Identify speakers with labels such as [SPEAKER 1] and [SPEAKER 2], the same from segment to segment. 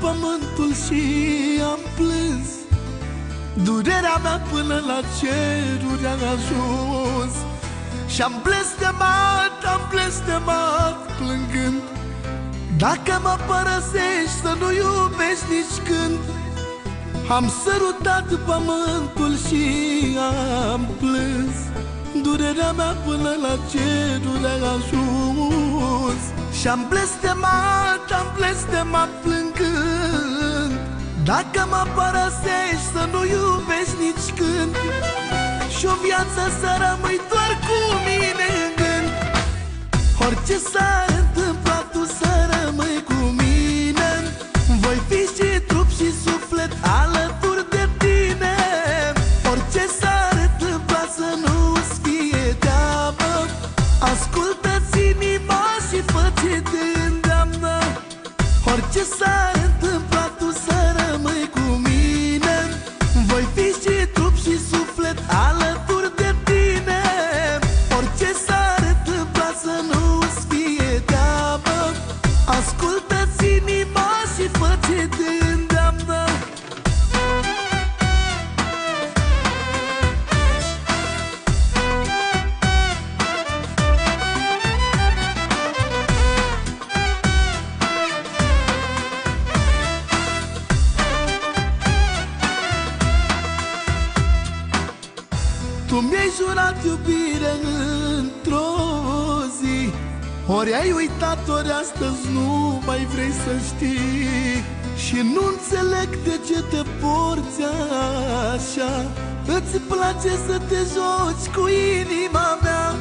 [SPEAKER 1] pământul și am plâns. Durerea mea până la ceruri a ajuns. Și-am blestemat, am blestemat plângând. Dacă mă părăsești să nu iubești nici când. Am sărutat pământul și am plâns. Durerea mea până la ceruri a ajuns Și-am blestemat, am blestemat plângând Dacă mă părăsești să nu iubești nici când Și o viață să rămâi doar Orice s-ar întâmpla tu să rămâi cu mine. Voi fi și trup și suflet alături de tine. Orice s-ar întâmpla să nu-ți fie teamă. Ascultă-ți inima și fă ce te Tu mi-ai jurat iubire într-o zi. Ori ai uitat, ori astăzi nu mai vrei să știi. Și nu înțeleg de ce te porți așa. Îți place să te joci cu inima mea.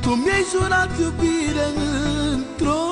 [SPEAKER 1] Tu mi-ai jurat iubire într-o